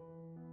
you